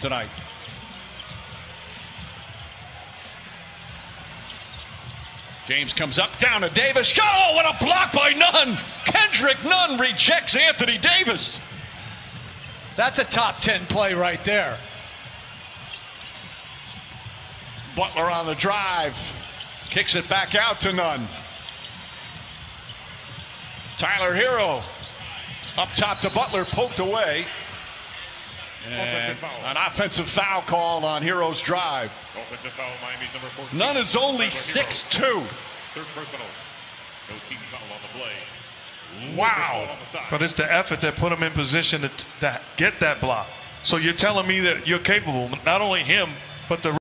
tonight. James comes up, down to Davis. Oh, what a block by Nunn! Kendrick Nunn rejects Anthony Davis. That's a top 10 play right there. Butler on the drive. Kicks it back out to Nunn. Tyler Herro up top to Butler, poked away. And an offensive foul called on Herro's drive. Offensive foul, Miami's number 14. Nunn is only Tyler 6'2. Third personal. No team foul on the play. Wow. On the. But it's the effort that put him in position to, to get that block. So you're telling me that you're capable, not only him, but the